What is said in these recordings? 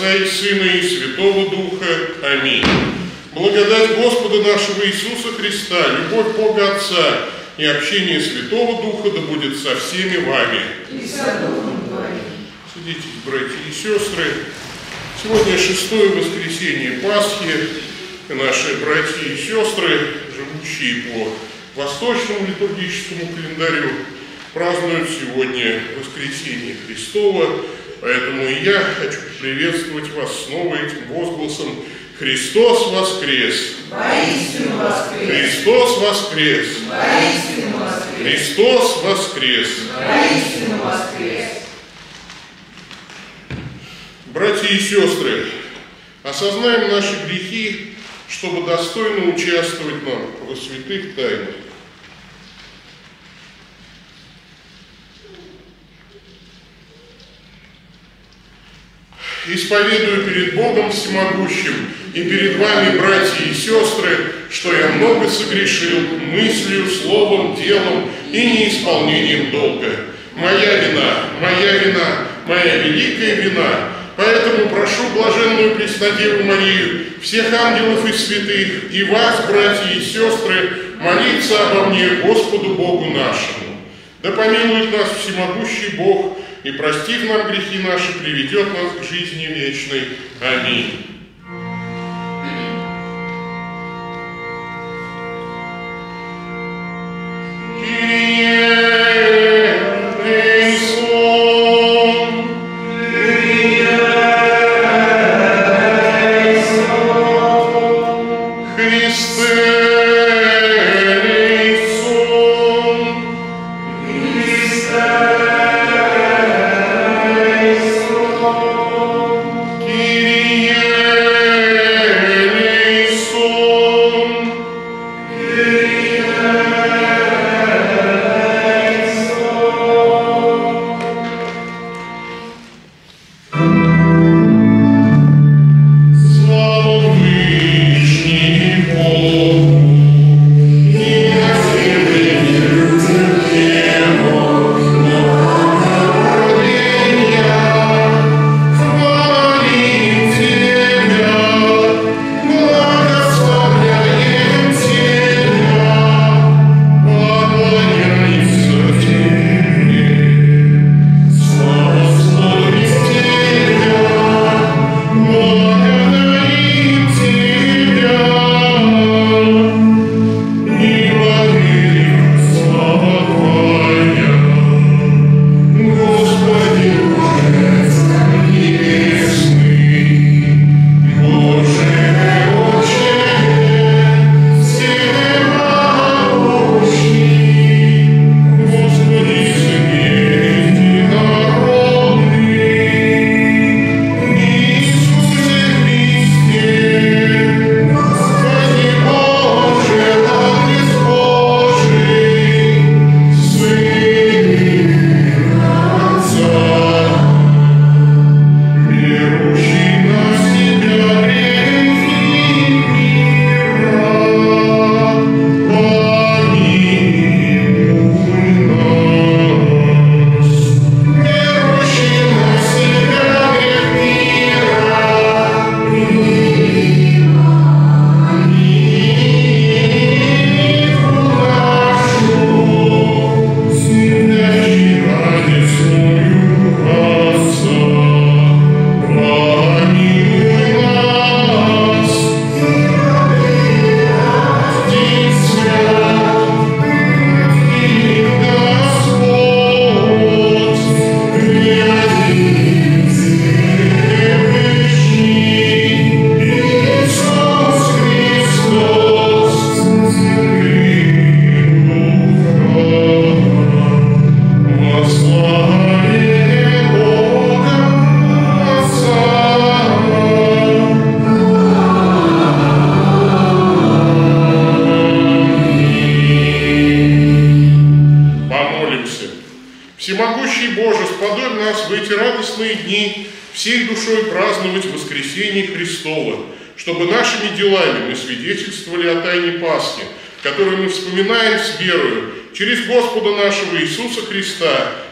Отца и Сына и Святого Духа. Аминь. Благодать Господа нашего Иисуса Христа, любовь Бога Отца и общение Святого Духа да будет со всеми вами. И. Садитесь, братья и сестры. Сегодня шестое воскресенье Пасхи. И Наши братья и сестры, живущие по восточному литургическому календарю, празднуют сегодня воскресенье Христово. Поэтому и я хочу приветствовать вас снова этим возгласом «Христос воскрес! Воистину воскрес! Христос воскрес! Воистину воскрес! Христос воскрес!» Воистину воскрес! Братья и сестры, осознаем наши грехи, чтобы достойно участвовать нам во святых тайнах. Исповедую перед Богом Всемогущим и перед вами, братья и сестры, что я много согрешил мыслью, словом, делом и неисполнением долга. Моя вина, моя вина, моя великая вина. Поэтому прошу блаженную Преснодеву Марию, всех ангелов и святых, и вас, братья и сестры, молиться обо мне Господу Богу нашему. Да помилует нас всемогущий Бог, и, простив нам грехи наши, приведет нас к жизни вечной. Аминь. Kyrie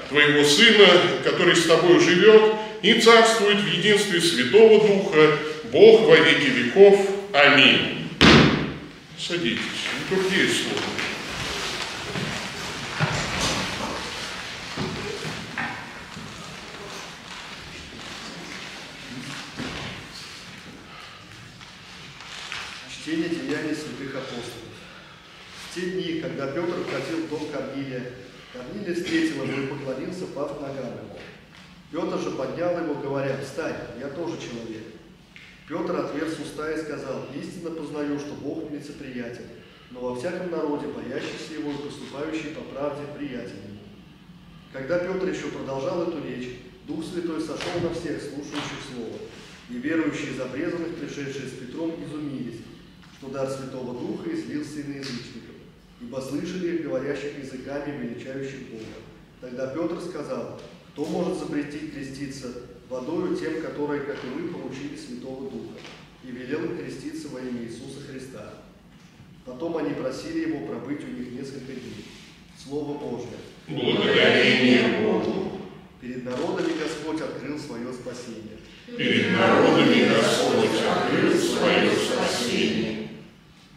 Твоего Сына, который с Тобой живет и царствует в единстве Святого Духа, Бог во веки веков. Аминь. Садитесь, литургия слова. Чтение деяний святых апостолов. В те дни, когда Петр входил в дом Корнилия, Корнилий встретил его и поклонился, пав ногам его. Петр же поднял его, говоря, «Встань, я тоже человек». Петр отверз уста и сказал, «Истинно познаю, что Бог мне приятель, но во всяком народе, боящийся его и поступающий по правде, приятель ему». Когда Петр еще продолжал эту речь, Дух Святой сошел на всех, слушающих Слово, и верующие из обрезанных, пришедшие с Петром, изумились, что дар Святого Духа излился и на язычников, ибо слышали их, говорящих языками, величающих Бога. Тогда Петр сказал, кто может запретить креститься водою тем, которые, как и вы, получили Святого Духа, и велел креститься во имя Иисуса Христа. Потом они просили его пробыть у них несколько дней. Слово Божье. Благодарение Богу. Перед народами Господь открыл свое спасение. Перед народами Господь открыл свое спасение.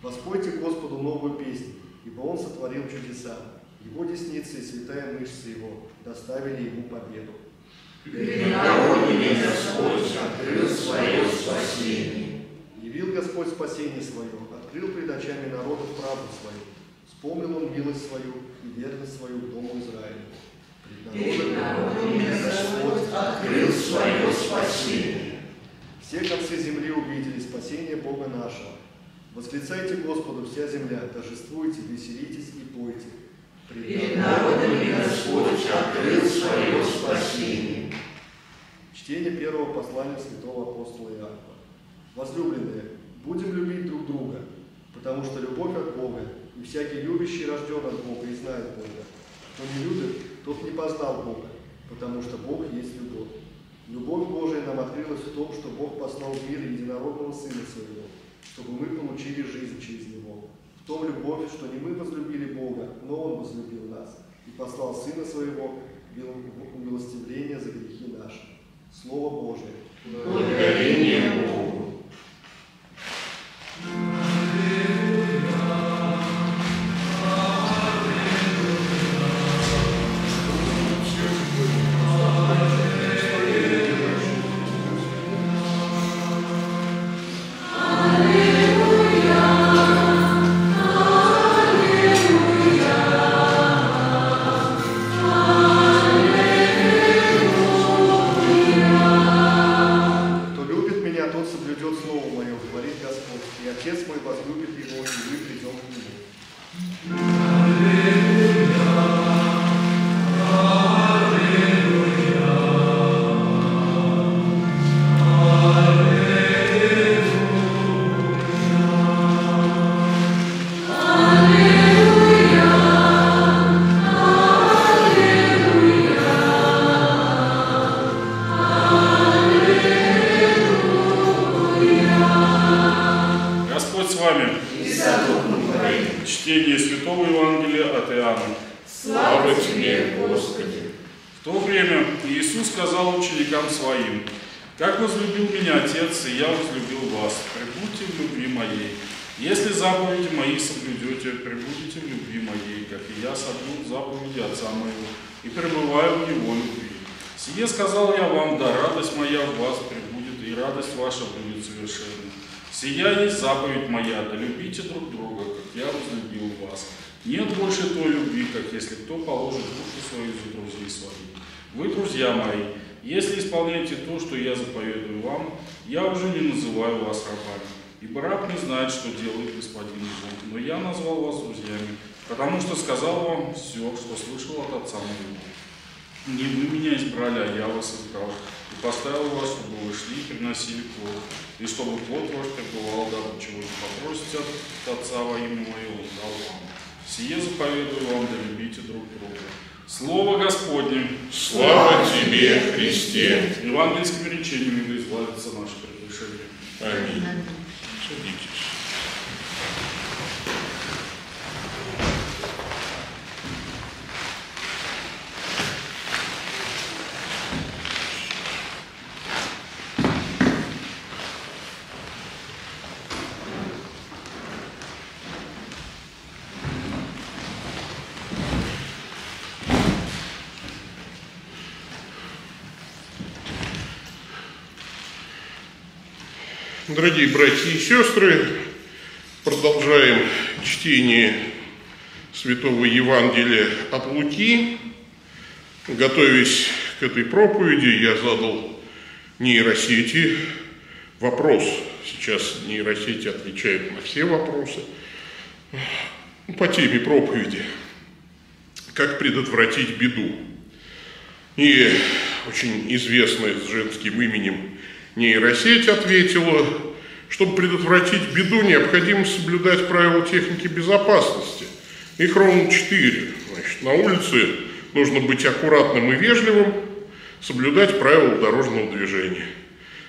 Воспойте Господу новую песню, ибо Он сотворил чудеса. Его десница и святая мышца Его доставили Ему победу. Перед народами Господь открыл свое спасение. Явил Господь спасение свое, открыл пред очами народов правду свою. Вспомнил Он милость свою и верность свою к дому Израиля. Перед народами Господь открыл свое спасение. Все концы земли увидели спасение Бога нашего. Восклицайте Господу вся земля, торжествуйте, веселитесь и пойте. Перед народами Господь открыл свое спасение. Чтение первого послания святого апостола Иакова. Возлюбленные, будем любить друг друга, потому что любовь от Бога, и всякий любящий рожден от Бога и знает Бога. Кто не любит, тот не познал Бога, потому что Бог есть любовь. Любовь Божия нам открылась в том, что Бог послал в мир единородного Сына Своего, чтобы мы получили жизнь через Него. В том любовь, что не мы возлюбили Бога, но Он возлюбил нас и послал Сына Своего в умилостивление за грехи наши. Слово Божие. Благодарение Богу. Вас рабами. Ибо раб не знает, что делает господин его, но я назвал вас друзьями, потому что сказал вам все, что слышал от отца моего. Не вы меня избрали, а я вас избрал, и поставил вас, чтобы вы шли и приносили плод, и чтобы плод ваш пребывал, дабы чего не попросите от Отца во имя Мое, он дал вам. Сие заповедую вам, да любите друг друга. Слово Господне. Слава Тебе, Христе. Евангельскими речениями да избавится наше Amen. Дорогие братья и сестры, продолжаем чтение Святого Евангелия от Луки. Готовясь к этой проповеди, я задал нейросети вопрос. Сейчас нейросети отвечают на все вопросы по теме проповеди. Как предотвратить беду? И очень известная с женским именем нейросеть ответила, чтобы предотвратить беду, необходимо соблюдать правила техники безопасности. Их ровно четыре. Значит, на улице нужно быть аккуратным и вежливым, соблюдать правила дорожного движения.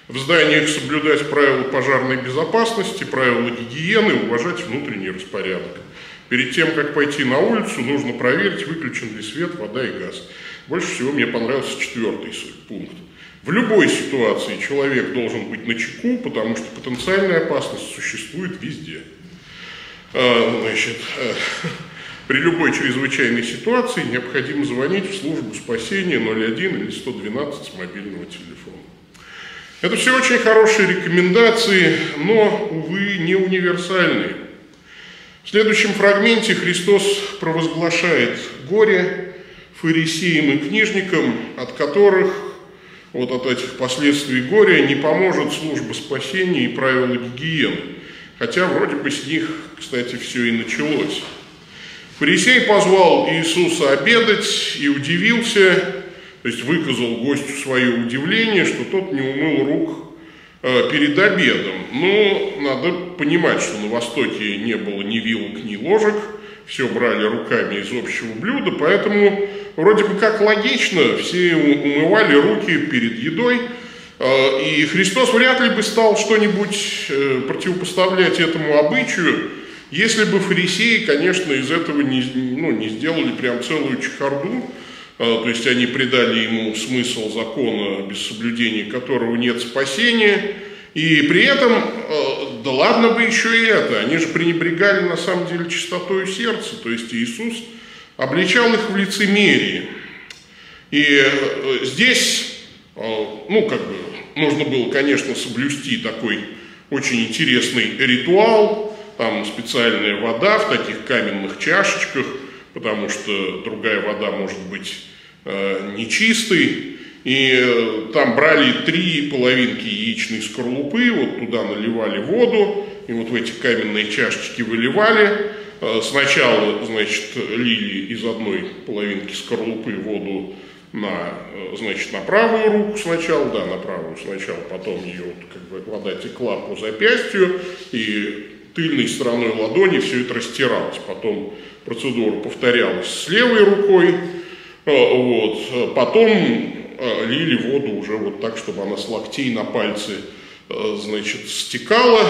В зданиях соблюдать правила пожарной безопасности, правила гигиены, уважать внутренний распорядок. Перед тем, как пойти на улицу, нужно проверить, выключен ли свет, вода и газ. Больше всего мне понравился четвертый пункт. В любой ситуации человек должен быть на чеку, потому что потенциальная опасность существует везде. А, значит, а, при любой чрезвычайной ситуации необходимо звонить в службу спасения 01 или 112 с мобильного телефона. Это все очень хорошие рекомендации, но, увы, не универсальные. В следующем фрагменте Христос провозглашает горе фарисеям и книжникам, от которых вот от этих последствий горя не поможет служба спасения и правила гигиены. Хотя вроде бы с них, кстати, все и началось. Фарисей позвал Иисуса обедать и удивился, то есть выказал гостю свое удивление, что тот не умыл рук э, перед обедом. Но надо понимать, что на Востоке не было ни вилок, ни ложек, все брали руками из общего блюда, поэтому вроде бы как логично, все умывали руки перед едой, а, и Христос вряд ли бы стал что-нибудь э, противопоставлять этому обычаю, если бы фарисеи, конечно, из этого не, ну, не сделали прям целую чехарду, а, то есть они придали ему смысл закона, без соблюдения которого нет спасения, и при этом, а, да ладно бы еще и это, они же пренебрегали на самом деле чистотой сердца, то есть Иисус – обличал их в лицемерии. И э, здесь, э, ну, как бы, нужно было, конечно, соблюсти такой очень интересный ритуал, там специальная вода в таких каменных чашечках, потому что другая вода может быть э, нечистой. И э, там брали три половинки яичной скорлупы, вот туда наливали воду, и вот в эти каменные чашечки выливали, сначала, значит, лили из одной половинки скорлупы воду на, э, значит, на правую руку сначала, да, на правую сначала, потом ее вот, как бы вода текла по запястью, и тыльной стороной ладони все это растиралось. Потом процедура повторялась с левой рукой, э, вот, потом лили воду уже вот так, чтобы она с локтей на пальцы, значит, стекала,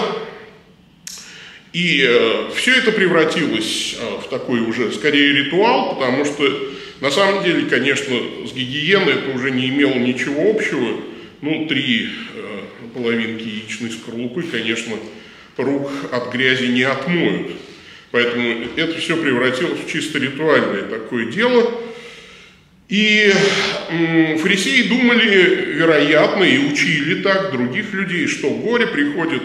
и э, все это превратилось э, в такой уже скорее ритуал, потому что на самом деле, конечно, с гигиеной это уже не имело ничего общего. Ну, три э, половинки яичной скорлупы, конечно, рук от грязи не отмоют. Поэтому это все превратилось в чисто ритуальное такое дело. И фарисеи думали, вероятно, и учили так других людей, что горе приходит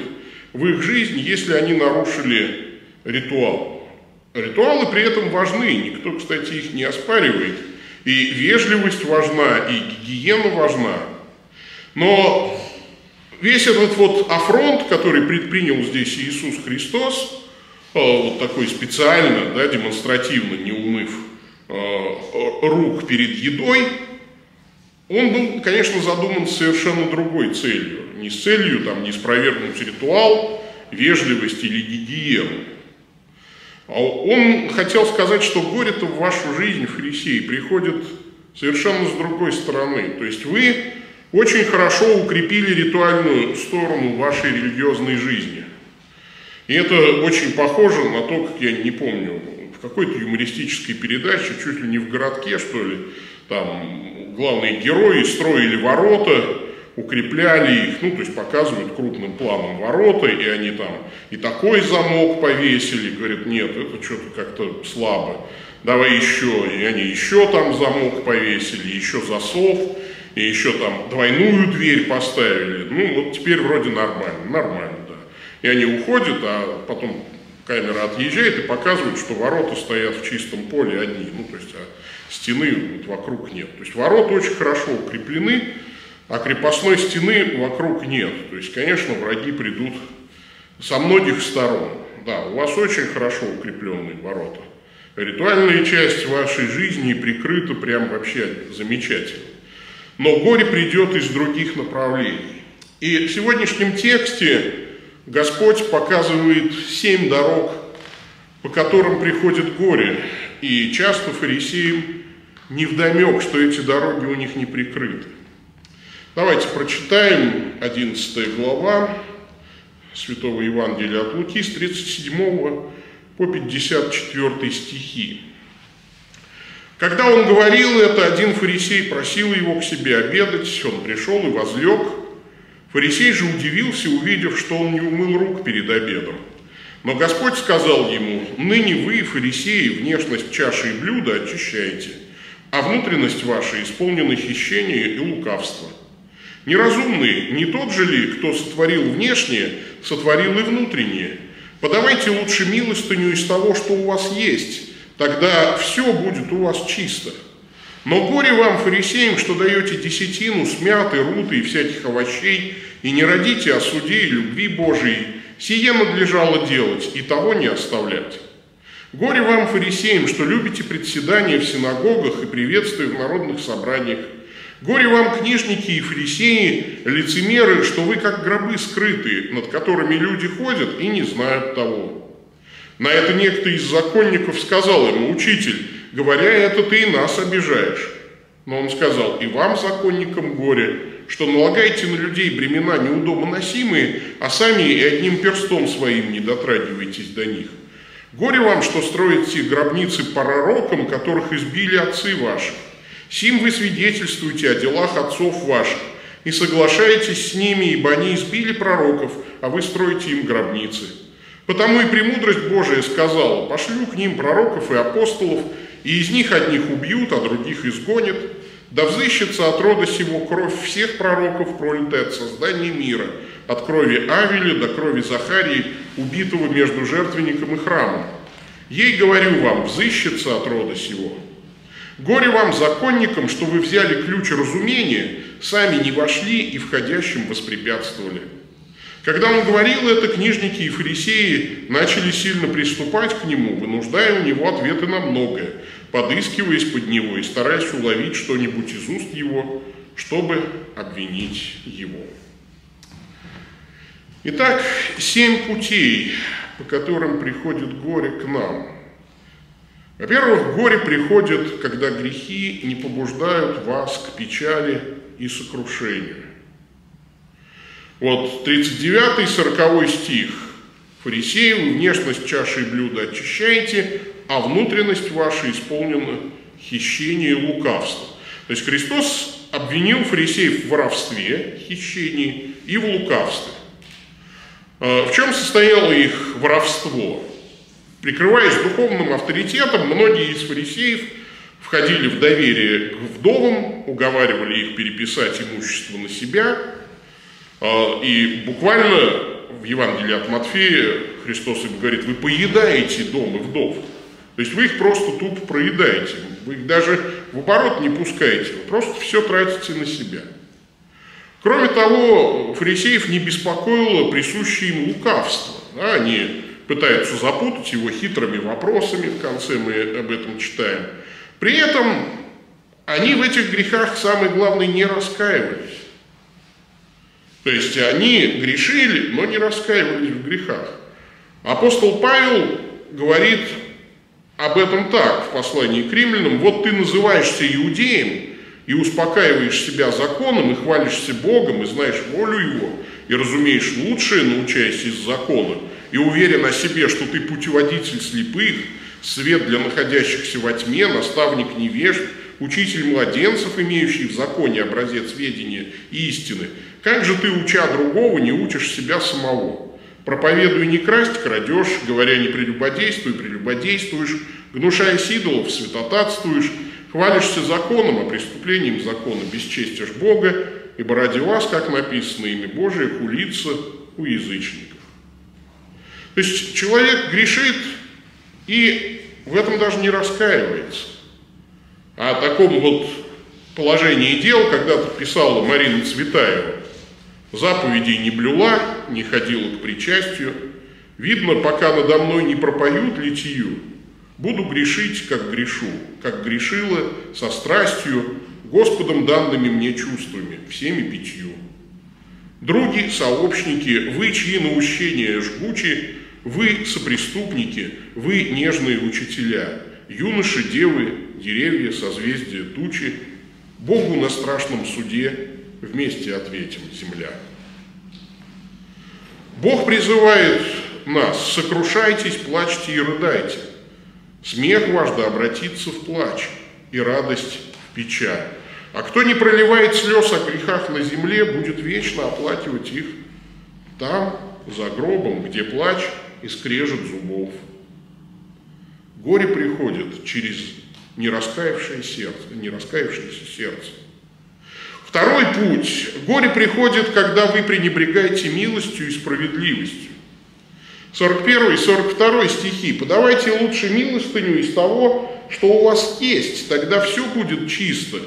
в их жизнь, если они нарушили ритуал. Ритуалы при этом важны, никто, кстати, их не оспаривает. И вежливость важна, и гигиена важна. Но весь этот вот афронт, который предпринял здесь Иисус Христос, э, вот такой специально, да, демонстративно, не умыв э, рук перед едой, он был, конечно, задуман совершенно другой целью. Не с целью там, не спровергнуть ритуал, вежливость или гигиену. А он хотел сказать, что горе-то в вашу жизнь, фарисеи, приходит совершенно с другой стороны. То есть вы очень хорошо укрепили ритуальную сторону вашей религиозной жизни. И это очень похоже на то, как я не помню, в какой-то юмористической передаче, чуть ли не в городке, что ли, там главные герои строили ворота, укрепляли их, ну, то есть показывают крупным планом ворота, и они там и такой замок повесили, говорят, нет, это что-то как-то слабо, давай еще, и они еще там замок повесили, еще засов, и еще там двойную дверь поставили, ну, вот теперь вроде нормально, нормально, да. И они уходят, а потом камера отъезжает и показывает, что ворота стоят в чистом поле одни, ну, то есть а стены вот вокруг нет. То есть ворота очень хорошо укреплены, а крепостной стены вокруг нет. То есть, конечно, враги придут со многих сторон. Да, у вас очень хорошо укрепленные ворота. Ритуальная часть вашей жизни прикрыта прям вообще замечательно. Но горе придет из других направлений. И в сегодняшнем тексте Господь показывает семь дорог, по которым приходит горе. И часто фарисеям невдомек, что эти дороги у них не прикрыты. Давайте прочитаем 11 глава Святого Евангелия от Луки с 37 по 54 стихи. Когда он говорил это, один фарисей просил его к себе обедать, он пришел и возлег. Фарисей же удивился, увидев, что он не умыл рук перед обедом. Но Господь сказал ему, «Ныне вы, фарисеи, внешность чаши и блюда очищаете, а внутренность ваша исполнена хищения и лукавства. Неразумный не тот же ли, кто сотворил внешнее, сотворил и внутреннее? Подавайте лучше милостыню из того, что у вас есть, тогда все будет у вас чисто. Но горе вам, фарисеям, что даете десятину с мяты, руты и всяких овощей, и не родите о суде и любви Божией, сие надлежало делать, и того не оставлять. Горе вам, фарисеям, что любите председания в синагогах и приветствия в народных собраниях, Горе вам, книжники и фарисеи, лицемеры, что вы как гробы скрытые, над которыми люди ходят и не знают того. На это некто из законников сказал ему, «Учитель, говоря это, ты и нас обижаешь». Но он сказал, «И вам, законникам, горе, что налагаете на людей бремена неудобоносимые, а сами и одним перстом своим не дотрагиваетесь до них. Горе вам, что строите гробницы пророкам, которых избили отцы ваши. Сим вы свидетельствуете о делах отцов ваших, и соглашаетесь с ними, ибо они избили пророков, а вы строите им гробницы. Потому и премудрость Божия сказала, пошлю к ним пророков и апостолов, и из них одних убьют, а других изгонят, да взыщется от рода сего кровь всех пророков, пролитая от создания мира, от крови Авеля до крови Захарии, убитого между жертвенником и храмом. Ей, говорю вам, взыщется от рода сего. Горе вам, законникам, что вы взяли ключ разумения, сами не вошли и входящим воспрепятствовали. Когда он говорил это, книжники и фарисеи начали сильно приступать к нему, вынуждая у него ответы на многое, подыскиваясь под него и стараясь уловить что-нибудь из уст его, чтобы обвинить его. Итак, семь путей, по которым приходит горе к нам – во-первых, горе приходит, когда грехи не побуждают вас к печали и сокрушению. Вот 39 и 40 стих. Фарисею внешность чаши и блюда очищайте, а внутренность ваша исполнена хищение и лукавство. То есть Христос обвинил фарисеев в воровстве, хищении и в лукавстве. А в чем состояло их воровство? Прикрываясь духовным авторитетом, многие из фарисеев входили в доверие к вдовам, уговаривали их переписать имущество на себя. А, и буквально в Евангелии от Матфея Христос им говорит, вы поедаете дом и вдов. То есть вы их просто тупо проедаете, вы их даже в оборот не пускаете, вы просто все тратите на себя. Кроме того, фарисеев не беспокоило присущее им лукавство. Да, они пытаются запутать его хитрыми вопросами, в конце мы об этом читаем. При этом они в этих грехах, самое главное, не раскаивались. То есть они грешили, но не раскаивались в грехах. Апостол Павел говорит об этом так в послании к римлянам. Вот ты называешься иудеем и успокаиваешь себя законом, и хвалишься Богом, и знаешь волю Его, и разумеешь лучшее, научаясь из закона, и уверен о себе, что ты путеводитель слепых, свет для находящихся во тьме, наставник невежд, учитель младенцев, имеющий в законе образец ведения истины. Как же ты, уча другого, не учишь себя самого? Проповедуй не красть, крадешь, говоря не прелюбодействуй, прелюбодействуешь, гнушаясь идолов, святотатствуешь, хвалишься законом, а преступлением закона бесчестишь Бога, ибо ради вас, как написано, имя Божие хулится у язычников. То есть человек грешит и в этом даже не раскаивается. А о таком вот положении дел когда-то писала Марина Цветаева. Заповедей не блюла, не ходила к причастию. Видно, пока надо мной не пропоют литию, буду грешить, как грешу, как грешила, со страстью, Господом данными мне чувствами, всеми пятью. Други, сообщники, вы, чьи наущения жгучи, вы сопреступники, вы нежные учителя, юноши, девы, деревья, созвездия, тучи, Богу на страшном суде вместе ответим, земля. Бог призывает нас, сокрушайтесь, плачьте и рыдайте. Смех ваш да обратится в плач и радость в печаль. А кто не проливает слез о грехах на земле, будет вечно оплакивать их там, за гробом, где плач и скрежет зубов. Горе приходит через нераскаявшее сердце, нераскаявшееся сердце. Второй путь. Горе приходит, когда вы пренебрегаете милостью и справедливостью. 41 и 42 стихи. «Подавайте лучше милостыню из того, что у вас есть, тогда все будет чисто.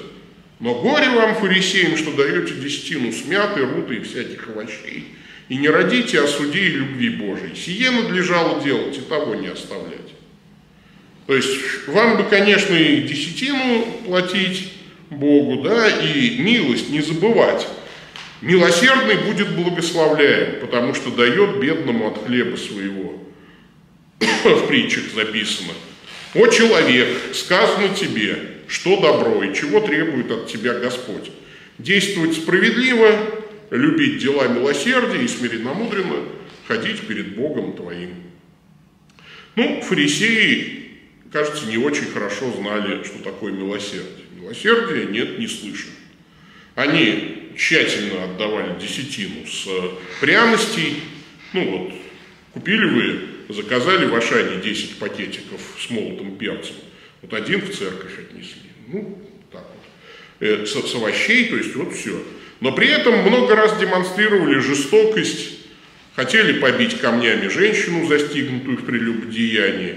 Но горе вам, фарисеям, что даете десятину смяты, руды и всяких овощей, и не родите о суде и любви Божией. Сие надлежало делать, и того не оставлять». То есть вам бы, конечно, и десятину платить Богу, да, и милость не забывать. Милосердный будет благословляем, потому что дает бедному от хлеба своего. В притчах записано. «О человек, сказано тебе, что добро и чего требует от тебя Господь. Действовать справедливо, любить дела милосердия и смиренно-мудренно ходить перед Богом твоим». Ну, фарисеи, кажется, не очень хорошо знали, что такое милосердие. Милосердия нет, не слышно. Они тщательно отдавали десятину с пряностей. Ну вот, купили вы, заказали в Ашане 10 пакетиков с молотым перцем. Вот один в церковь отнесли. Ну, так вот. Э, с, с овощей, то есть вот все. Но при этом много раз демонстрировали жестокость, хотели побить камнями женщину, застигнутую в прелюбодеянии,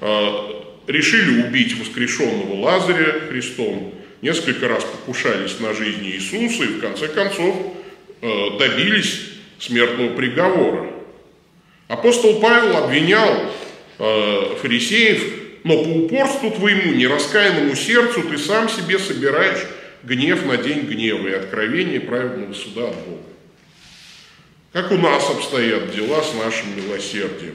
э, решили убить воскрешенного Лазаря Христом, несколько раз покушались на жизнь Иисуса и в конце концов э, добились смертного приговора. Апостол Павел обвинял э, фарисеев, но по упорству твоему, нераскаянному сердцу, ты сам себе собираешь гнев на день гнева и откровение праведного суда от Бога. Как у нас обстоят дела с нашим милосердием?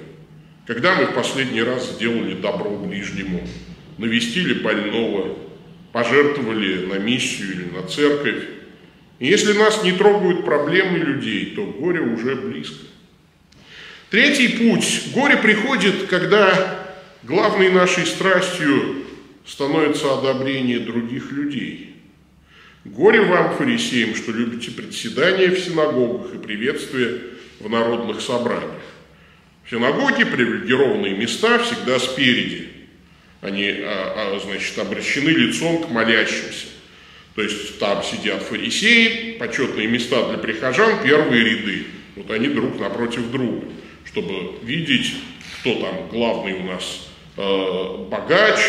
Когда мы в последний раз сделали добро ближнему, навестили больного, пожертвовали на миссию или на церковь. И если нас не трогают проблемы людей, то горе уже близко. Третий путь. Горе приходит, когда главной нашей страстью становится одобрение других людей. Горе вам, фарисеям, что любите председания в синагогах и приветствия в народных собраниях. В синагоге привилегированные места всегда спереди – они, а, а, значит, обращены лицом к молящимся. То есть там сидят фарисеи, почетные места для прихожан, первые ряды. Вот они друг напротив друга, чтобы видеть, кто там главный у нас э, богач,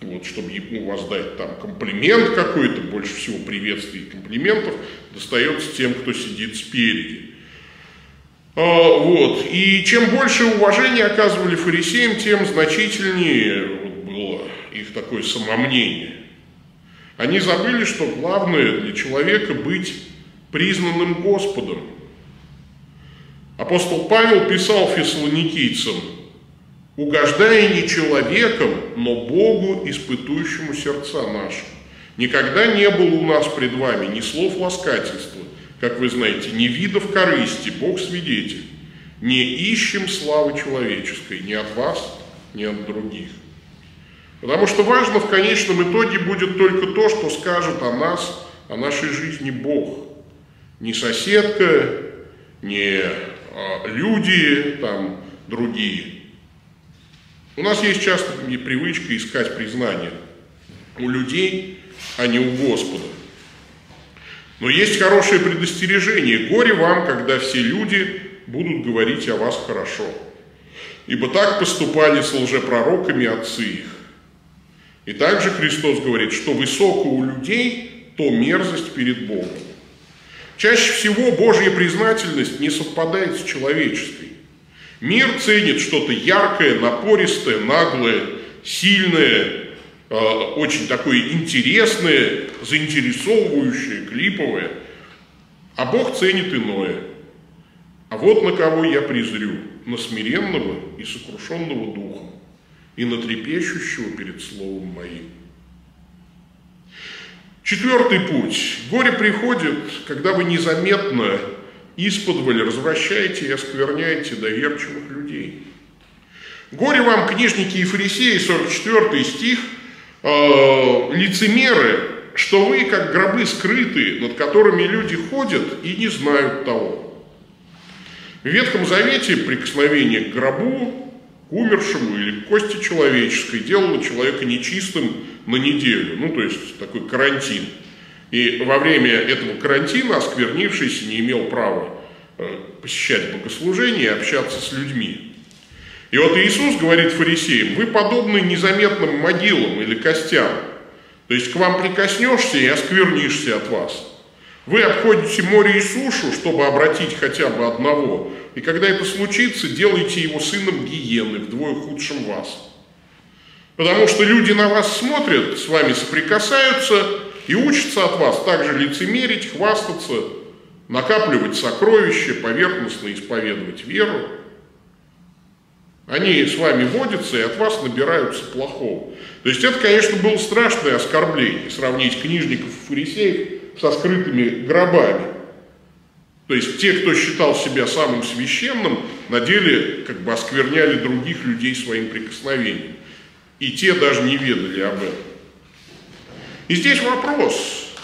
вот, чтобы ему воздать там комплимент какой-то, больше всего приветствий и комплиментов, достается тем, кто сидит спереди. А, вот. И чем больше уважения оказывали фарисеям, тем значительнее было их такое самомнение. Они забыли, что главное для человека быть признанным Господом. Апостол Павел писал фессалоникийцам, угождая не человеком, но Богу, испытующему сердца наши. Никогда не было у нас пред вами ни слов ласкательства, как вы знаете, ни видов корысти, Бог свидетель. Не ищем славы человеческой ни от вас, ни от других. Потому что важно в конечном итоге будет только то, что скажет о нас, о нашей жизни Бог. Не соседка, не а, люди, там, другие. У нас есть часто привычка искать признание у людей, а не у Господа. Но есть хорошее предостережение. Горе вам, когда все люди будут говорить о вас хорошо. Ибо так поступали с лжепророками отцы их. И также Христос говорит, что высоко у людей, то мерзость перед Богом. Чаще всего Божья признательность не совпадает с человеческой. Мир ценит что-то яркое, напористое, наглое, сильное, э, очень такое интересное, заинтересовывающее, клиповое. А Бог ценит иное. А вот на кого я презрю, на смиренного и сокрушенного духом, и на трепещущего перед словом моим. Четвертый путь. Горе приходит, когда вы незаметно исподволь развращаете и оскверняете доверчивых людей. Горе вам, книжники и фарисеи, 44 стих, э, лицемеры, что вы, как гробы скрытые, над которыми люди ходят и не знают того. В Ветхом Завете прикосновение к гробу, к умершему или к кости человеческой делало человека нечистым на неделю, ну то есть такой карантин. И во время этого карантина осквернившийся не имел права э, посещать богослужение и общаться с людьми. И вот Иисус говорит фарисеям, вы подобны незаметным могилам или костям. То есть к вам прикоснешься и осквернишься от вас. Вы обходите море и сушу, чтобы обратить хотя бы одного. И когда это случится, делайте его сыном гиены, вдвое худшим вас. Потому что люди на вас смотрят, с вами соприкасаются и учатся от вас также лицемерить, хвастаться, накапливать сокровища, поверхностно исповедовать веру. Они с вами водятся и от вас набираются плохого. То есть это, конечно, было страшное оскорбление, сравнить книжников и фарисеев со скрытыми гробами. То есть те, кто считал себя самым священным, на деле как бы оскверняли других людей своим прикосновением. И те даже не ведали об этом. И здесь вопрос.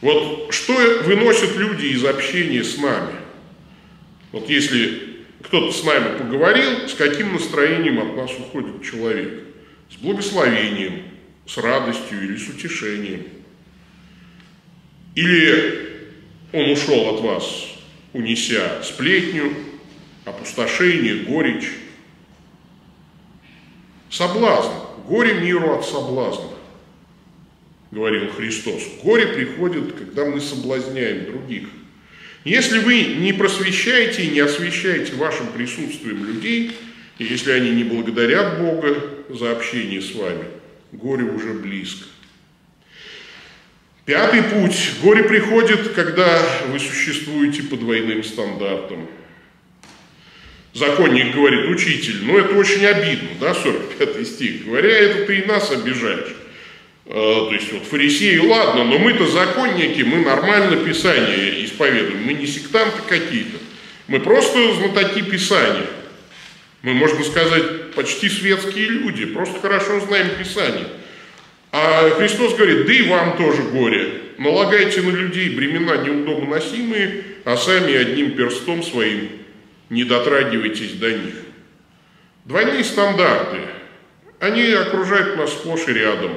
Вот что выносят люди из общения с нами? Вот если кто-то с нами поговорил, с каким настроением от нас уходит человек? С благословением, с радостью или с утешением? Или он ушел от вас, унеся сплетню, опустошение, горечь, Соблазн. Горе миру от соблазна, говорил Христос. Горе приходит, когда мы соблазняем других. Если вы не просвещаете и не освещаете вашим присутствием людей, и если они не благодарят Бога за общение с вами, горе уже близко. Пятый путь. Горе приходит, когда вы существуете по двойным стандартам – Законник говорит, учитель, ну это очень обидно, да, 45 стих. Говоря это, ты и нас обижаешь. А, то есть вот фарисеи, ладно, но мы-то законники, мы нормально Писание исповедуем, мы не сектанты какие-то. Мы просто знатоки Писания. Мы, можно сказать, почти светские люди, просто хорошо знаем Писание. А Христос говорит, да и вам тоже горе. Налагайте на людей бремена неудобно носимые, а сами одним перстом своим не дотрагивайтесь до них. Двойные стандарты, они окружают нас сплошь и рядом.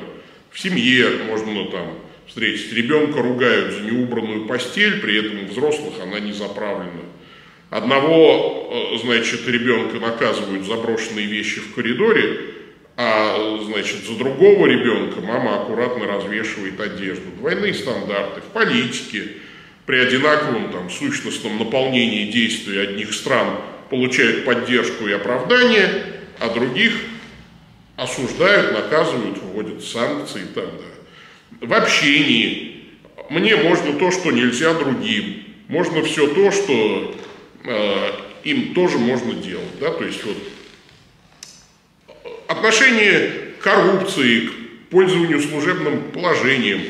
В семье можно там встретить. Ребенка ругают за неубранную постель, при этом у взрослых она не заправлена. Одного, э, значит, ребенка наказывают за брошенные вещи в коридоре, а, значит, за другого ребенка мама аккуратно развешивает одежду. Двойные стандарты в политике, при одинаковом там, сущностном наполнении действий одних стран получают поддержку и оправдание, а других осуждают, наказывают, вводят санкции. Там, да. В общении мне можно то, что нельзя другим. Можно все то, что э, им тоже можно делать. Да? То есть вот отношение к коррупции, к пользованию служебным положением,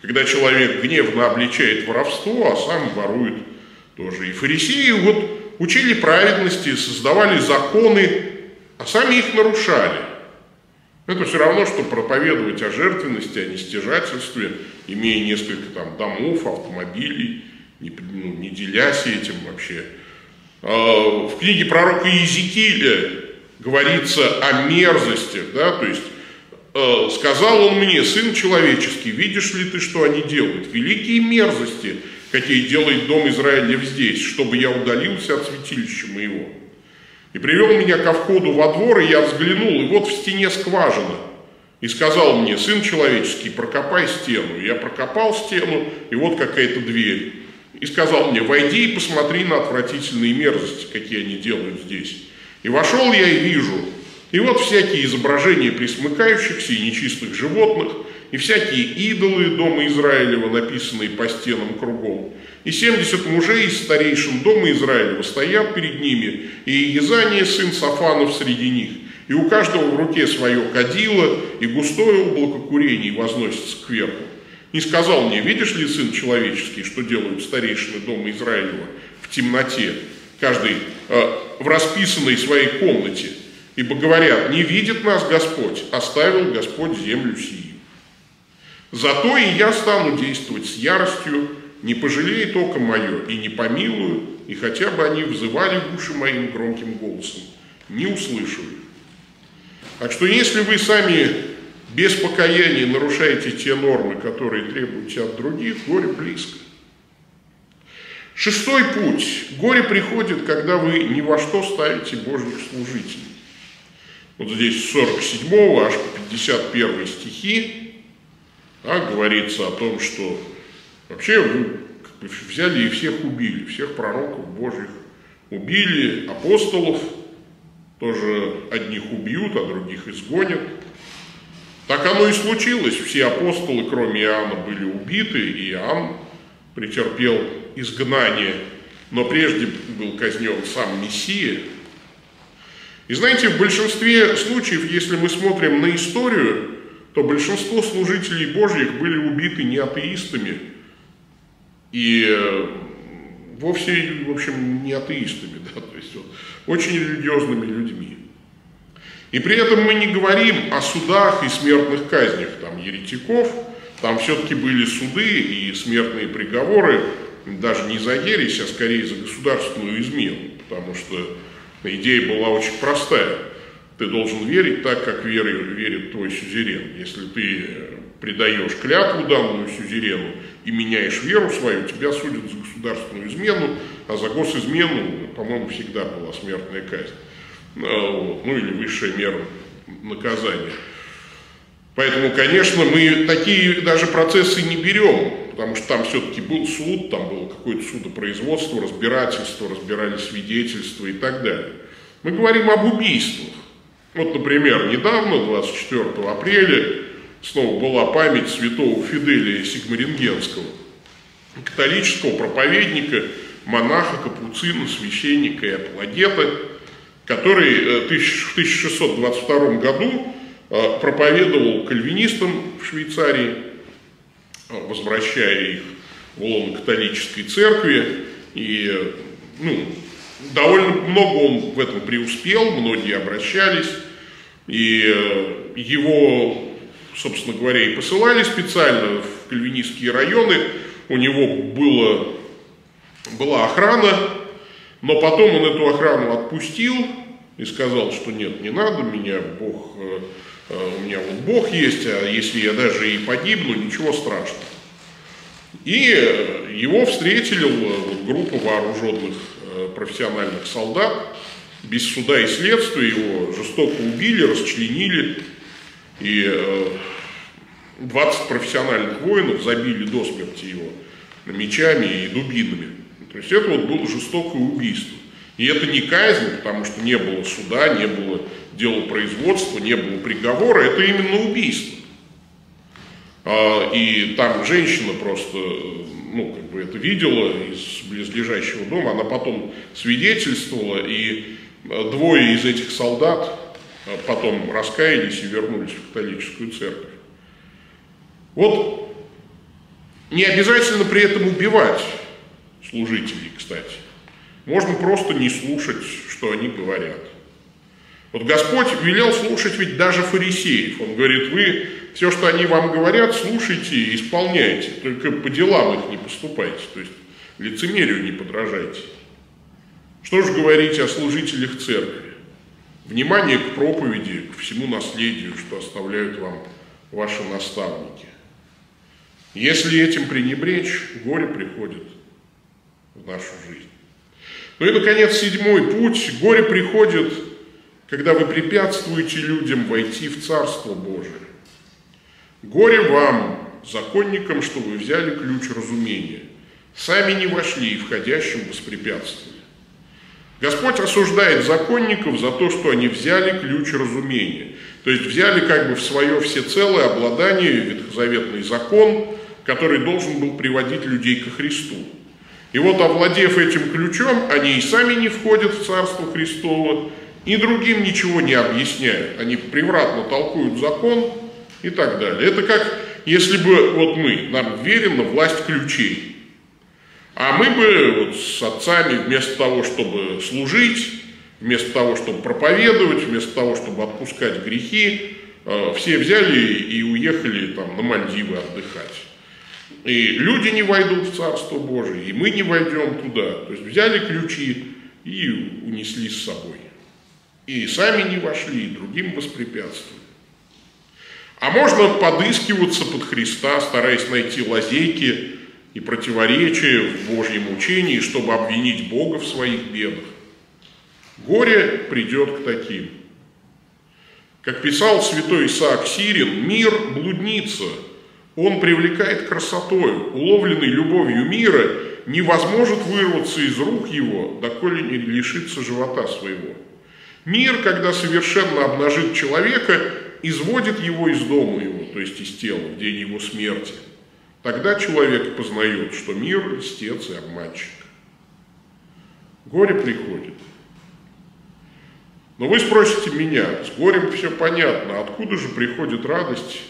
когда человек гневно обличает воровство, а сам ворует тоже. И фарисеи вот учили праведности, создавали законы, а сами их нарушали. Это все равно, что проповедовать о жертвенности, о нестяжательстве, имея несколько там домов, автомобилей, не, ну, не делясь этим вообще. А, в книге пророка Иезекииля говорится о мерзости, да, то есть э, сказал он мне, сын человеческий, видишь ли ты, что они делают? Великие мерзости, какие делает дом Израилев здесь, чтобы я удалился от святилища моего. И привел меня ко входу во двор, и я взглянул, и вот в стене скважина. И сказал мне, сын человеческий, прокопай стену. Я прокопал стену, и вот какая-то дверь. И сказал мне, войди и посмотри на отвратительные мерзости, какие они делают здесь. И вошел я и вижу, и вот всякие изображения присмыкающихся и нечистых животных, и всякие идолы дома Израилева, написанные по стенам кругом. И семьдесят мужей из старейшин дома Израилева стоят перед ними, и Езания, сын Сафанов, среди них. И у каждого в руке свое кадило, и густое облако курений возносится кверху. Не сказал мне, видишь ли, сын человеческий, что делают старейшины дома Израилева в темноте, каждый э, в расписанной своей комнате, ибо говорят, не видит нас Господь, оставил Господь землю сию. Зато и я стану действовать с яростью, не пожалеет око мое и не помилую, и хотя бы они взывали в уши моим громким голосом, не услышу их. Так что если вы сами без покаяния нарушаете те нормы, которые требуете от других, горе близко. Шестой путь. Горе приходит, когда вы ни во что ставите Божьих служителей. Вот здесь с 47 аж по 51 стихи да, говорится о том, что вообще взяли и всех убили, всех пророков Божьих убили, апостолов тоже одних убьют, а других изгонят. Так оно и случилось. Все апостолы, кроме Иоанна, были убиты, и Иоанн претерпел изгнание, но прежде был казнен сам Мессия. И знаете, в большинстве случаев, если мы смотрим на историю, то большинство служителей Божьих были убиты не атеистами и э, вовсе, в общем, не атеистами, да, то есть вот, очень религиозными людьми. И при этом мы не говорим о судах и смертных казнях там, еретиков, там все-таки были суды и смертные приговоры, даже не за ересь, а скорее за государственную измену, потому что идея была очень простая. Ты должен верить так, как верит, верит твой сюзерен. Если ты предаешь клятву данную сюзерену и меняешь веру свою, тебя судят за государственную измену, а за госизмену, по-моему, всегда была смертная казнь. А, ну или высшая мера наказания. Поэтому, конечно, мы такие даже процессы не берем, потому что там все-таки был суд, там было какое-то судопроизводство, разбирательство, разбирали свидетельства и так далее. Мы говорим об убийствах. Вот, например, недавно, 24 апреля, снова была память святого Фиделия Сигмарингенского, католического проповедника, монаха, капуцина, священника и апологета, который э, в 1622 году э, проповедовал кальвинистам в Швейцарии, э, возвращая их в лоно католической церкви. И ну, довольно много он в этом преуспел, многие обращались. И его, собственно говоря, и посылали специально в кальвинистские районы. У него было, была охрана, но потом он эту охрану отпустил и сказал, что нет, не надо, меня Бог, э, э, у меня вот Бог есть, а если я даже и погибну, ничего страшного. И его встретили вот, группа вооруженных э, профессиональных солдат, без суда и следствия его жестоко убили, расчленили, и 20 профессиональных воинов забили до смерти его мечами и дубинами. То есть это вот было жестокое убийство. И это не казнь, потому что не было суда, не было дела производства, не было приговора, это именно убийство. А, и там женщина просто, ну, как бы это видела из близлежащего дома, она потом свидетельствовала, и двое из этих солдат потом раскаялись и вернулись в католическую церковь. Вот не обязательно при этом убивать служителей, кстати. Можно просто не слушать, что они говорят. Вот Господь велел слушать ведь даже фарисеев. Он говорит, вы все, что они вам говорят, слушайте и исполняйте, только по делам их не поступайте, то есть лицемерию не подражайте. Что же говорить о служителях церкви? Внимание к проповеди, к всему наследию, что оставляют вам ваши наставники. Если этим пренебречь, горе приходит в нашу жизнь. Ну и, наконец, седьмой путь. Горе приходит, когда вы препятствуете людям войти в Царство Божие. Горе вам, законникам, что вы взяли ключ разумения. Сами не вошли и входящим воспрепятствовали. Господь осуждает законников за то, что они взяли ключ разумения. То есть взяли как бы в свое всецелое обладание ветхозаветный закон, который должен был приводить людей ко Христу. И вот, овладев этим ключом, они и сами не входят в Царство Христово, и другим ничего не объясняют. Они превратно толкуют закон и так далее. Это как если бы вот мы, нам верена власть ключей. А мы бы вот с отцами вместо того, чтобы служить, вместо того, чтобы проповедовать, вместо того, чтобы отпускать грехи, э, все взяли и уехали там на Мальдивы отдыхать. И люди не войдут в Царство Божие, и мы не войдем туда. То есть взяли ключи и унесли с собой. И сами не вошли, и другим воспрепятствовали. А можно подыскиваться под Христа, стараясь найти лазейки и противоречия в Божьем учении, чтобы обвинить Бога в своих бедах. Горе придет к таким. Как писал святой Исаак Сирин, мир – блудница, он привлекает красотой, уловленный любовью мира, не возможет вырваться из рук его, доколе не лишится живота своего. Мир, когда совершенно обнажит человека, изводит его из дома его, то есть из тела, в день его смерти – Тогда человек познает, что мир – льстец и обманщик. Горе приходит. Но вы спросите меня, с горем все понятно, откуда же приходит радость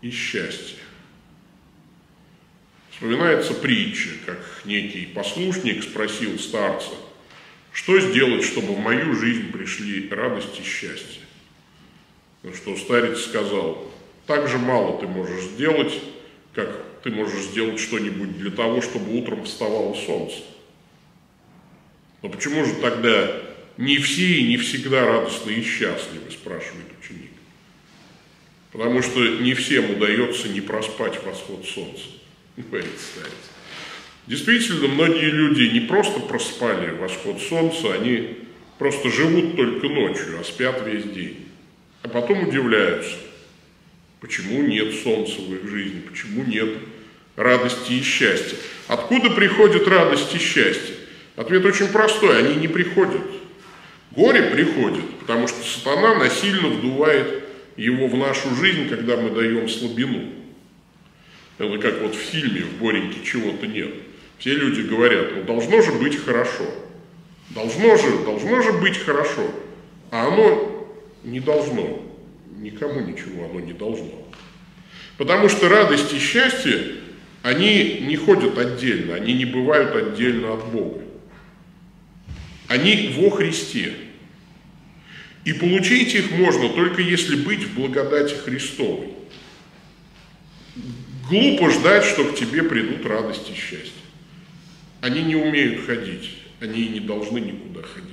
и счастье? Вспоминается притча, как некий послушник спросил старца, что сделать, чтобы в мою жизнь пришли радость и счастье? На что старец сказал, так же мало ты можешь сделать, как ты можешь сделать что-нибудь для того, чтобы утром вставало солнце. Но почему же тогда не все и не всегда радостны и счастливы, спрашивает ученик. Потому что не всем удается не проспать восход солнца, говорит старец. Действительно, многие люди не просто проспали восход солнца, они просто живут только ночью, а спят весь день. А потом удивляются, почему нет солнца в их жизни, почему нет радости и счастья. Откуда приходит радость и счастье? Ответ очень простой, они не приходят. Горе приходит, потому что сатана насильно вдувает его в нашу жизнь, когда мы даем слабину. Это как вот в фильме «В Бореньке чего-то нет». Все люди говорят, ну должно же быть хорошо. Должно же, должно же быть хорошо. А оно не должно. Никому ничего оно не должно. Потому что радость и счастье они не ходят отдельно, они не бывают отдельно от Бога. Они во Христе. И получить их можно только если быть в благодати Христовой. Глупо ждать, что к тебе придут радость и счастье. Они не умеют ходить, они не должны никуда ходить.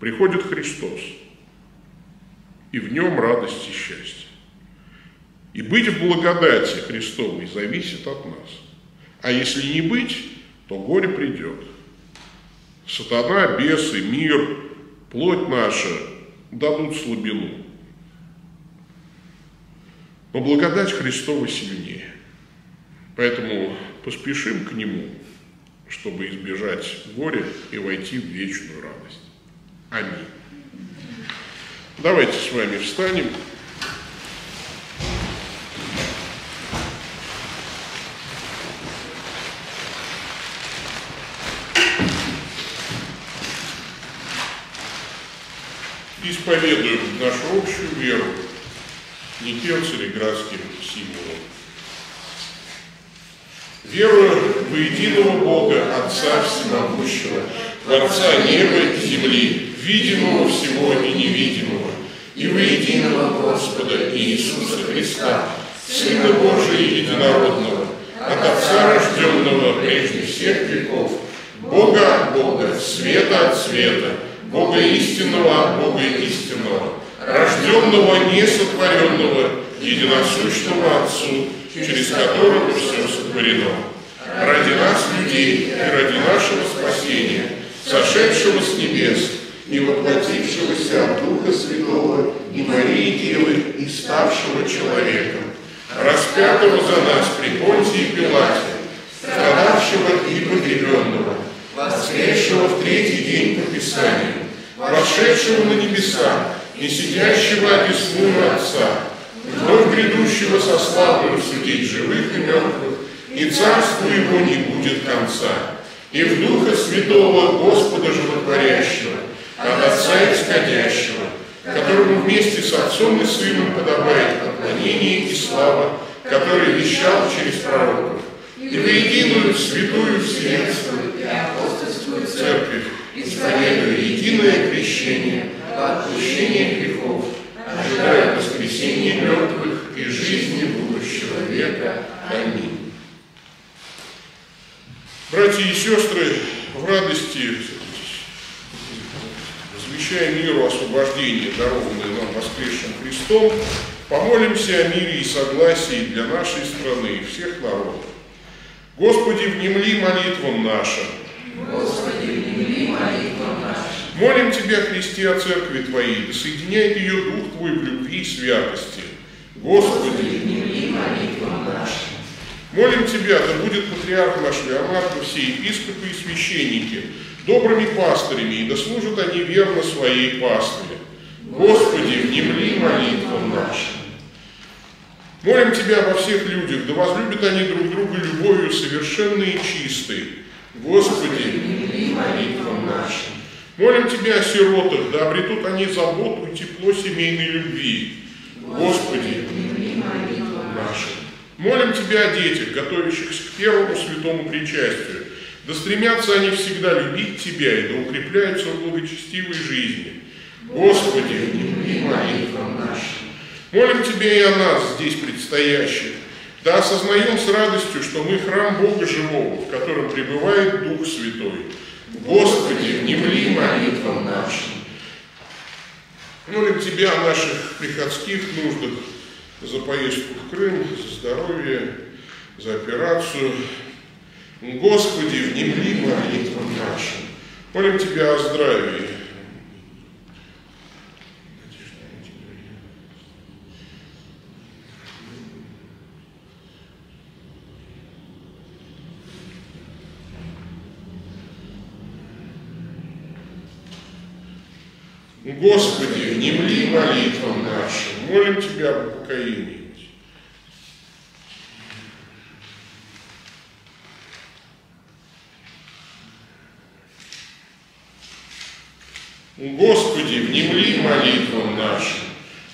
Приходит Христос, и в нем радость и счастье. И быть в благодати Христовой зависит от нас. А если не быть, то горе придет. Сатана, бесы, мир, плоть наша дадут слабину. Но благодать Христова сильнее. Поэтому поспешим к Нему, чтобы избежать горя и войти в вечную радость. Аминь. Давайте с вами встанем. Исповедуем нашу общую веру Никео Цареградским символом. Верую в единого Бога, Отца Всемогущего, Творца неба и земли, видимого всего и невидимого, и в единого Господа Иисуса Христа, Сына Божия Единородного, от Отца рожденного прежде всех веков, Бога от Бога, света от света, Бога истинного от Бога истинного, рожденного, несотворенного, единосущного Отцу, через которого все сотворено. Ради нас, людей, и ради нашего спасения, сошедшего с небес и воплотившегося от Духа Святого и Марии Девы и ставшего человеком, распятого за нас при Понтии Пилате, страдавшего и погребенного, воскресшего в третий день по Писанию, вошедшего на небеса и сидящего одесную Отца, вновь грядущего со славою судить живых и мертвых, и царству его не будет конца. И в Духа Святого Господа Животворящего, от Отца Исходящего, которому вместе с Отцом и Сыном подобает поклонение и слава, который вещал через пророков, и в единую святую вселенскую и апостольскую церковь, церковь, исповедуя единое крещение, по отпущение грехов, ожидая воскресения мертвых и жизни будущего века. Аминь. Братья и сестры, в радости, возвещая миру освобождение, дарованное нам воскресшим Христом, помолимся о мире и согласии для нашей страны и всех народов. Господи, внемли молитвам нашим. Господи, внемли молитвам нашим. Молим Тебя, Христе, о Церкви Твоей, да соединяет ее Дух Твой в любви и святости. Господи, внемли молитвам нашим. молим Тебя, да будет патриарх наш Леонард, все епископы и священники, добрыми пастырями, и да служат они верно своей пастыре. Господи, внемли молитвам нашим. Молим Тебя обо всех людях, да возлюбят они друг друга любовью совершенной и чистой. Господи. Молим Тебя о сиротах, да обретут они заботу и тепло семейной любви. Господи, нашим. Молим Тебя о детях, готовящихся к первому святому причастию. Да стремятся они всегда любить Тебя и да укрепляются в благочестивой жизни. Господи, Внемли молитвам молим Тебя и о нас, здесь предстоящих. Да осознаем с радостью, что мы храм Бога Живого, в котором пребывает Дух Святой. Господи, внемли молитвам нашим. Молим Тебя о наших приходских нуждах, за поездку в Крым, за здоровье, за операцию. Господи, внемли молитвам нашим. Молим Тебя о здравии. Господи, внемли молитвам нашим, молим Тебя об упокоении. Господи, внемли молитвам нашим.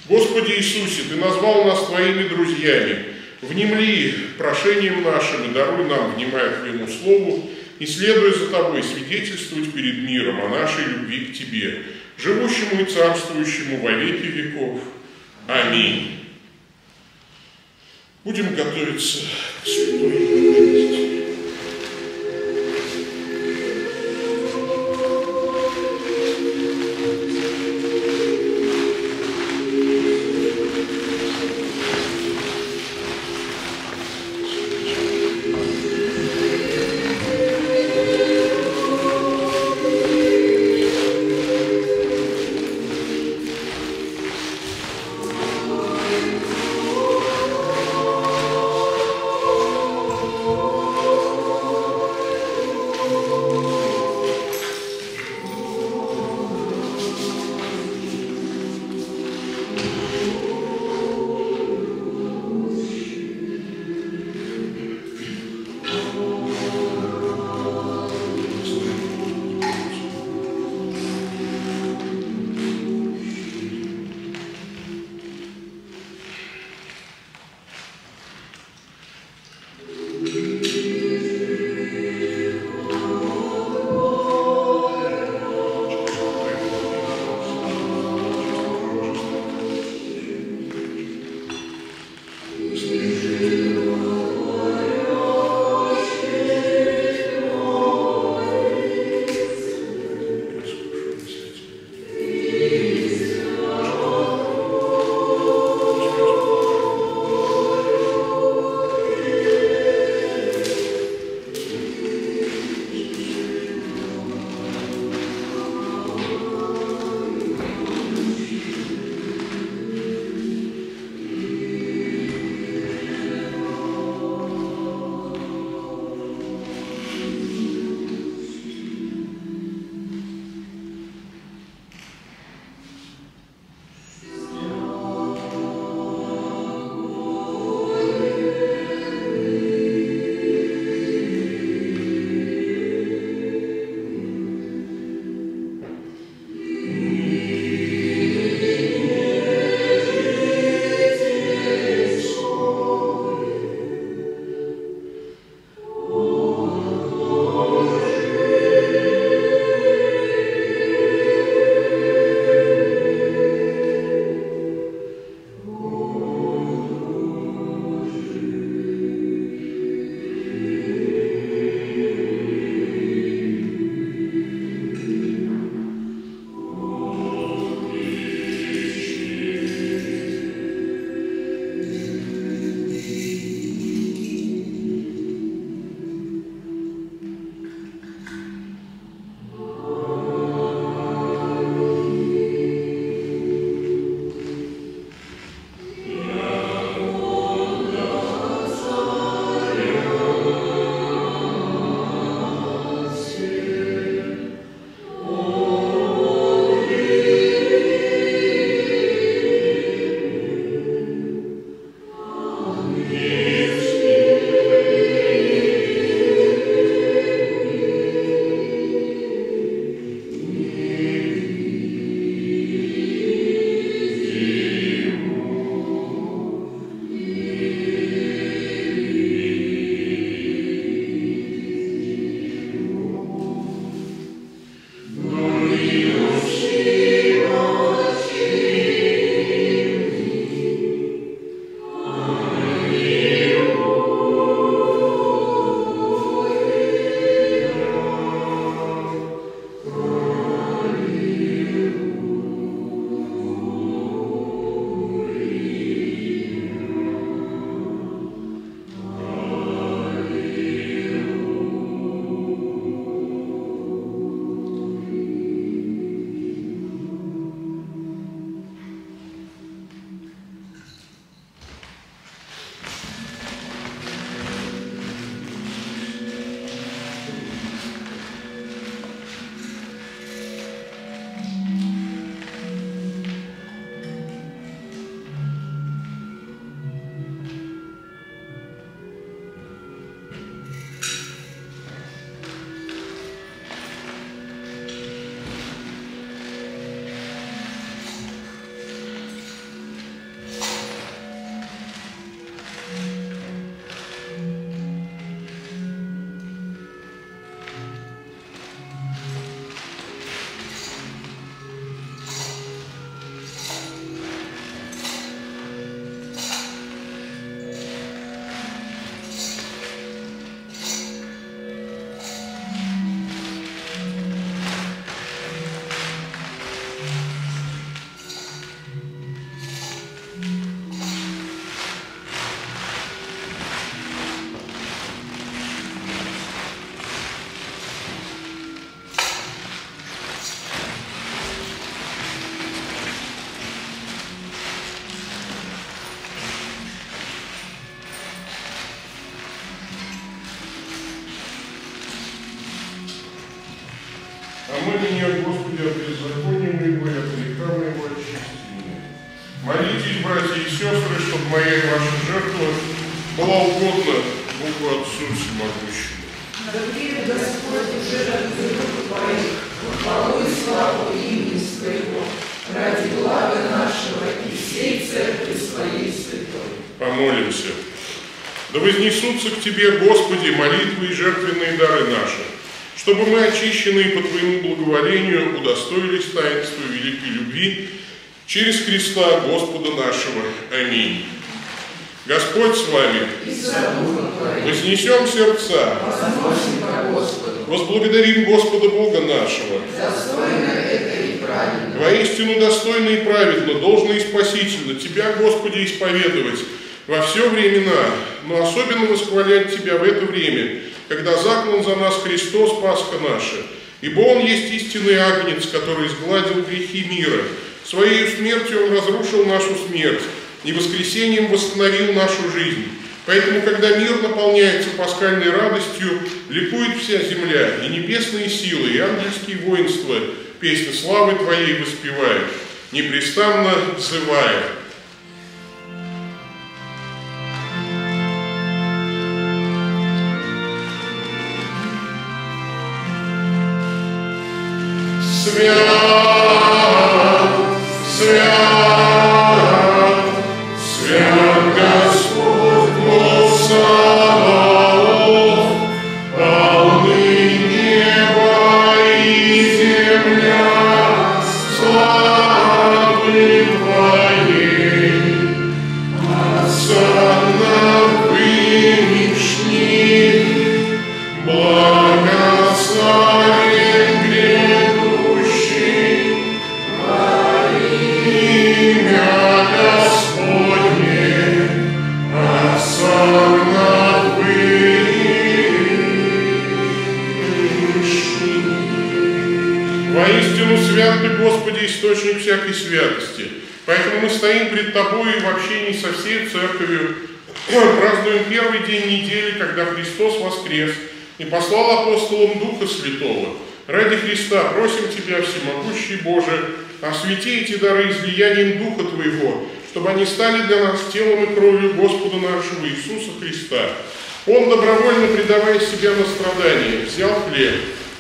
Господи Иисусе, Ты назвал нас Твоими друзьями. Внемли прошением нашим и даруй нам, внимая Твоему Слову, и следуя за Тобой, свидетельствовать перед миром о нашей любви к Тебе, живущему и царствующему во веки веков. Аминь. Будем готовиться к святой Мы меня, Господи, от беззакония моего и от греха моего очисти меня. Молитесь, братья и сестры, чтобы моя и ваша жертва была угодна Богу Отцу Всемогущему. Да примет Господь уже рук Твоих, хвалу и славу имени Своего, ради блага нашего и всей церкви Своей святой. Помолимся. Да вознесутся к Тебе, Господи, молитвы и жертвенные дары наши, чтобы мы, очищенные по Твоему благоволению, удостоились таинства великой любви через Христа Господа нашего. Аминь. Господь с вами. Вознесем сердца. Возблагодарим Господа Бога нашего. Достойно это и правильно. Воистину достойно и праведно, должно и спасительно Тебя, Господи, исповедовать во все времена, но особенно восхвалять Тебя в это время, когда заклан за нас Христос, Пасха наша. Ибо Он есть истинный агнец, который сгладил грехи мира. Своей смертью Он разрушил нашу смерть и воскресением восстановил нашу жизнь. Поэтому, когда мир наполняется пасхальной радостью, ликует вся земля, и небесные силы, и ангельские воинства песни славы Твоей воспевают, непрестанно взывая. Israel. Источник всякой святости. Поэтому мы стоим пред Тобой в общении со всей Церковью, празднуем первый день недели, когда Христос воскрес и послал апостолам Духа Святого. Ради Христа просим Тебя, Всемогущий Боже, освети эти дары излиянием Духа Твоего, чтобы они стали для нас телом и кровью Господа нашего Иисуса Христа. Он, добровольно предавая себя на страдания, взял хлеб,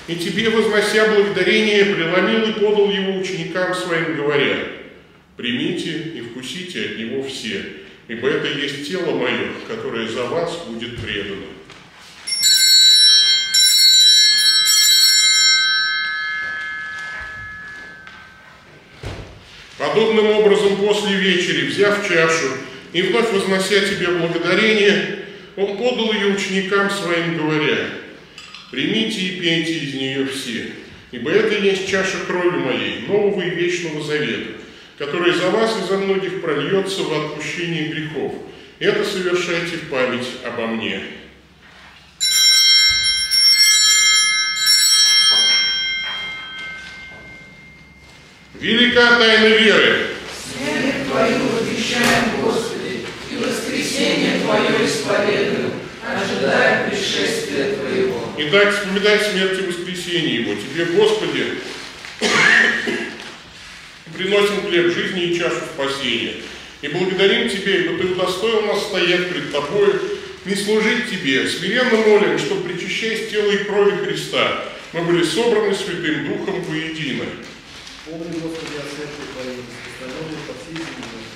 и Тебе, вознося благодарение, преломил и подал его ученикам своим, говоря, «Примите и вкусите от него все, ибо это есть тело мое, которое за вас будет предано». Подобным образом после вечери, взяв чашу и вновь вознося тебе благодарение, он подал ее ученикам своим, говоря, «Примите и пейте из нее все, ибо это есть чаша крови моей, нового и вечного завета, которая за вас и за многих прольется в отпущении грехов. Это совершайте в память обо мне». Велика тайна веры. Смерть Твою возвещаем, Господи, и воскресение Твое исповедуем, ожидая пришествия Твоего. Итак, вспоминай смерть и воскресение Его. Тебе, Господи, приносим хлеб жизни и чашу спасения. И благодарим Тебе, ибо Ты удостоил нас стоять пред Тобой, не служить Тебе, смиренно молим, что, причащаясь тела и крови Христа, мы были собраны Святым Духом воедино. Помни, Господи, о церкви Твоей, распространенной по всей земле.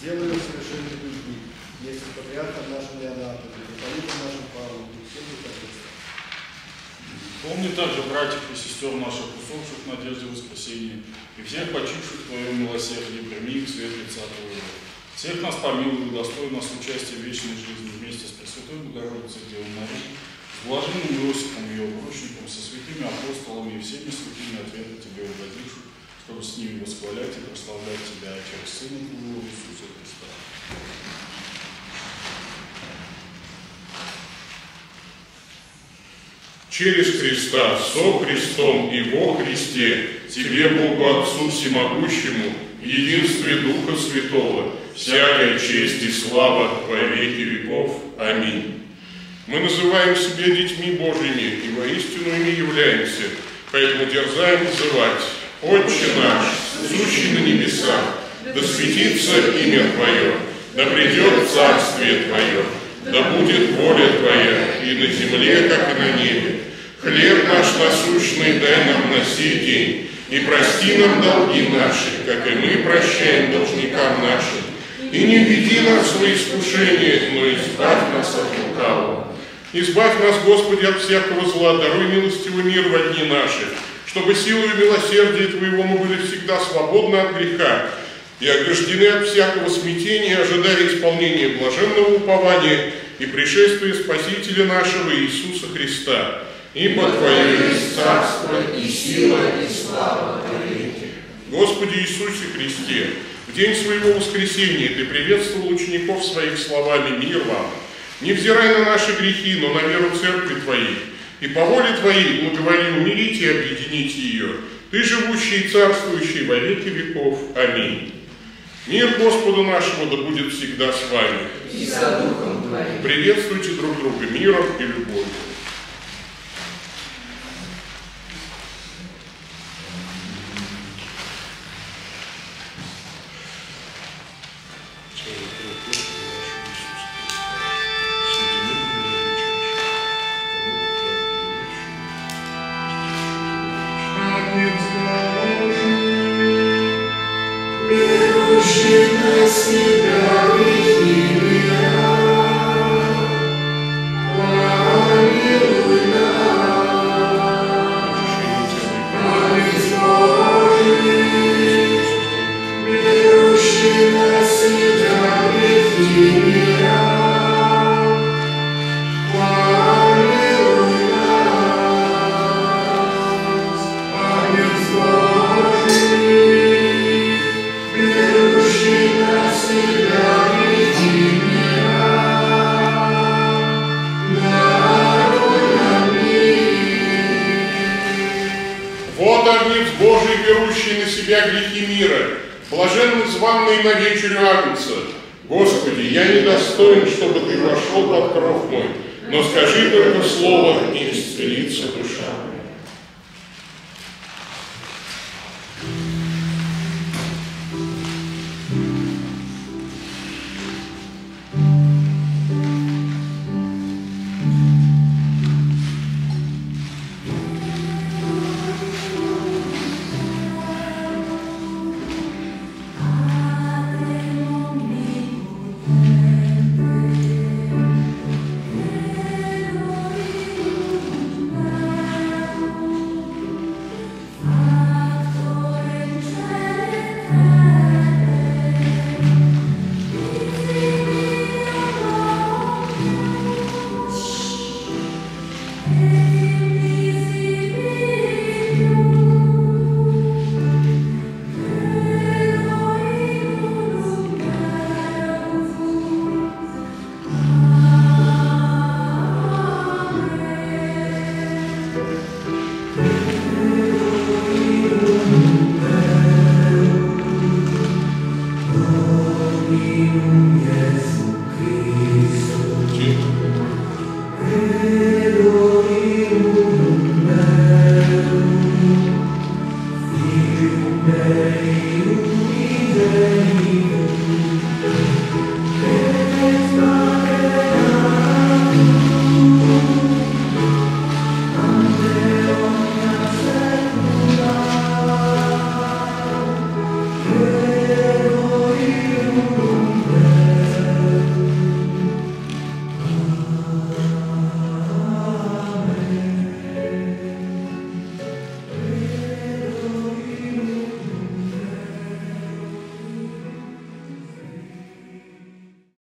Сделай ее совершенной людьми, с патриархом нашим Леонардом, митрополитом нашим Павлом и всем духовенством. Помни также братьев и сестер наших, усопших в надежде воскресения, и всех почивших в Твоем милосердии, прими их свет лица Твоего. Всех нас помилуй, удостой нас участия в вечной жизни вместе с Пресвятой Богородицей Девой Марией, с блаженным Иосифом, ее обручником, со святыми апостолами и всеми святыми ответы Тебе угодивших, чтобы с ними восхвалять и прославлять Тебя через Сына Твоего Иисуса Христа. Через Христа, со Христом и во Христе, Тебе, Богу Отцу Всемогущему, в единстве Духа Святого, всякая честь и слава во веки веков. Аминь. Мы называем себя детьми Божьими и воистину ими являемся, Поэтому дерзаем называть «Отче наш, сущий на небесах, да светится имя Твое, да придет Царствие Твое, да будет воля Твоя и на земле, как и на небе. Хлеб наш насущный дай нам на сей день, и прости нам долги наши, как и мы прощаем должникам нашим. И не введи нас в свои искушения, но избавь нас от лукавого. Избавь нас, Господи, от всякого зла, даруй милостивый мир во дни наши, чтобы силой милосердия Твоего мы были всегда свободны от греха и ограждены от всякого смятения, ожидая исполнения блаженного упования и пришествия Спасителя нашего Иисуса Христа. Ибо Твое есть царство и сила и слава навеки. Господи Иисусе Христе, в день своего воскресения Ты приветствовал учеников своих словами «Мир вам». Невзирая на наши грехи, но на веру Церкви Твоей, и по воле Твоей благоволи умирить и объединить ее. Ты живущий и царствующий во веки веков. Аминь. Мир Господу нашему да будет всегда с вами. И за Духом Твоим. Приветствуйте друг друга миром и любовью. Cristo.